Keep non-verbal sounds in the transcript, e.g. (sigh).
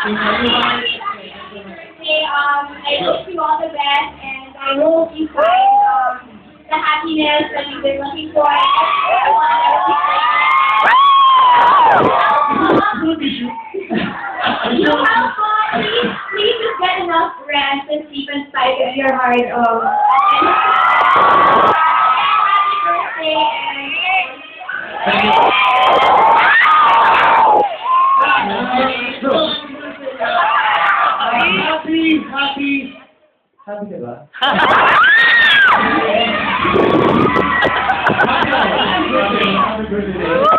Okay, um, I wish you all the best, and I know you find um, the happiness that you've been looking for. (laughs) you have fun. Please, please just get enough rest to sleep inside of your hard um, Happy birthday. And, Thank you. Happy, happy, happy? Happy birthday.